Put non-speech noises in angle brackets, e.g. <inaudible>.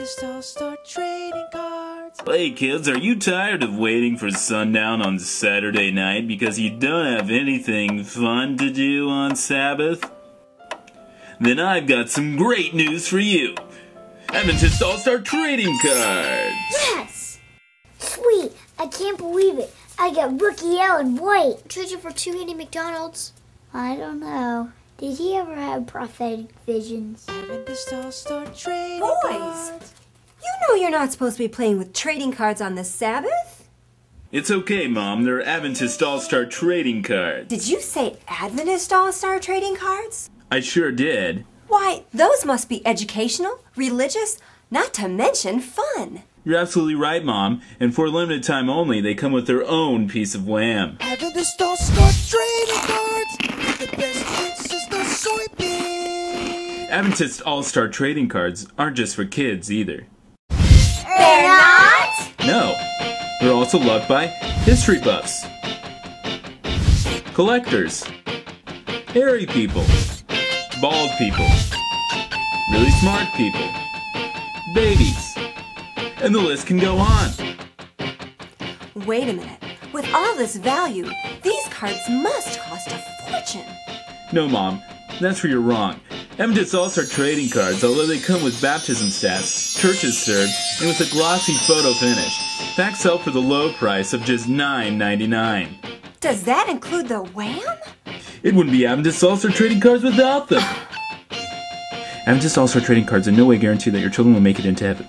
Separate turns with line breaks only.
Adventist All-Star Trading Cards.
Hey kids, are you tired of waiting for sundown on Saturday night because you don't have anything fun to do on Sabbath? Then I've got some great news for you. Adventist All-Star Trading Cards!
Yes! Sweet! I can't believe it. I got Rookie Ellen White.
Trade you for two Andy McDonald's.
I don't know. Did he ever have prophetic visions?
Adventist All-Star Trading
Boys!
Cards.
You know you're not supposed to be playing with trading cards on the Sabbath?
It's okay, Mom. They're Adventist All-Star Trading Cards.
Did you say Adventist All Star trading cards?
I sure did.
Why, those must be educational, religious, not to mention fun.
You're absolutely right, Mom. And for a limited time only, they come with their own piece of wham.
Adventist All-Star Trading Cards. The best hits is the soybean.
Adventist All-Star Trading Cards aren't just for kids either. No, they're also loved by history buffs, collectors, hairy people, bald people, really smart people, babies, and the list can go on.
Wait a minute. With all this value, these cards must cost a fortune.
No, Mom, that's where you're wrong. Adventist All-Star Trading Cards, although they come with baptism stats, churches served, and with a glossy photo finish, packs sell for the low price of just $9.99.
Does that include the wham?
It wouldn't be Adventist All-Star Trading Cards without them. <gasps> Adventist All-Star Trading Cards in no way guarantee that your children will make it into heaven.